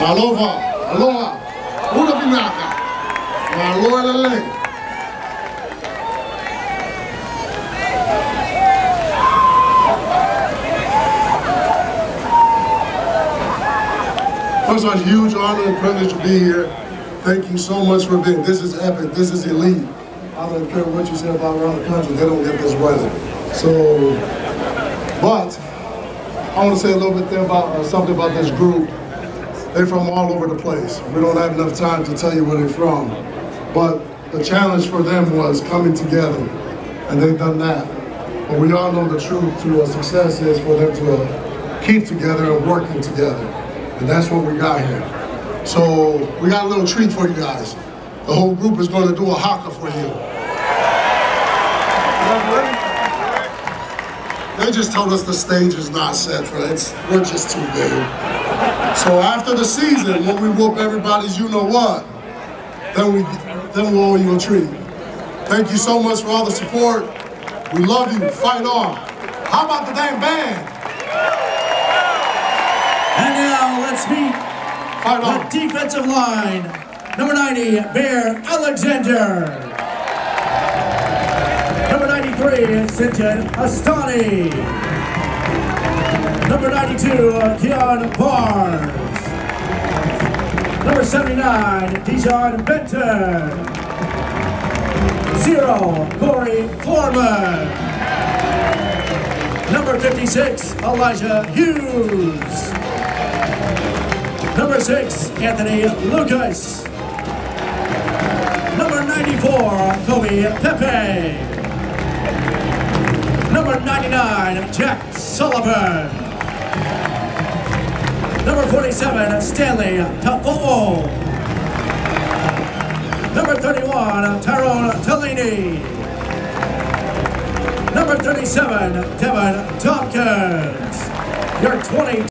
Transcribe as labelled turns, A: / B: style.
A: Aloha, aloha, una pinaka, aloha lele. First of all, huge honor and privilege to be here. Thank you so much for being. This is epic. This is elite. I don't care what you say about around the country. They don't get this weather. So, but I want to say a little bit there about uh, something about this group. They're from all over the place. We don't have enough time to tell you where they're from. But the challenge for them was coming together, and they've done that. But we all know the truth to uh, success is for them to uh, keep together and working together. And that's what we got here. So we got a little treat for you guys. The whole group is going to do a haka for you. They just told us the stage is not set for it. We're just too big. So after the season, when we whoop everybody's you know what, then we then we'll owe you a treat. Thank you so much for all the support. We love you. Fight on. How about the damn band?
B: And now let's meet
A: Fight
B: the defensive line. Number 90, Bear Alexander. Number 93, Sinton Astani. Number 92, Keon Barnes. Number 79, Dijon Benton. Zero, Korey Foreman. Number 56, Elijah Hughes. Number 6, Anthony Lucas. Number 94, Kobe Pepe. Number 99, Jack Sullivan. Number 47, Stanley Ta'ufo'ou. Number 31, Tyrone Taleni. Number 37, Devan Thompkins. Your 20